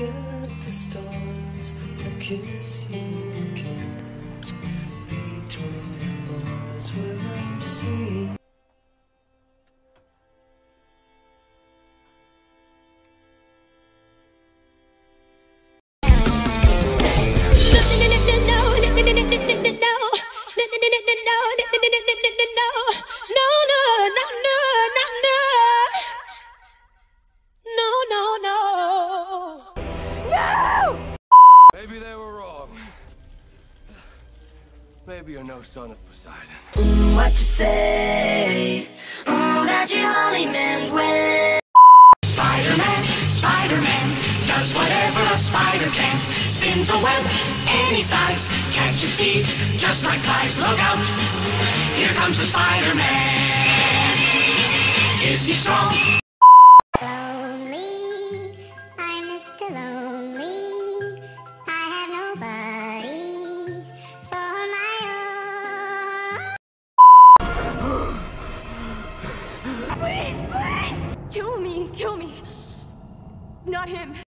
At the stars, I'll kiss you again. Maybe they were wrong. Maybe you're no son of Poseidon. What you say? Oh, that you only meant well. Spider-Man, Spider-Man does whatever a spider can. Spins a web any size, catches thieves just like flies. Look out, here comes the Spider-Man. Is he strong? Please, please! Kill me, kill me. Not him.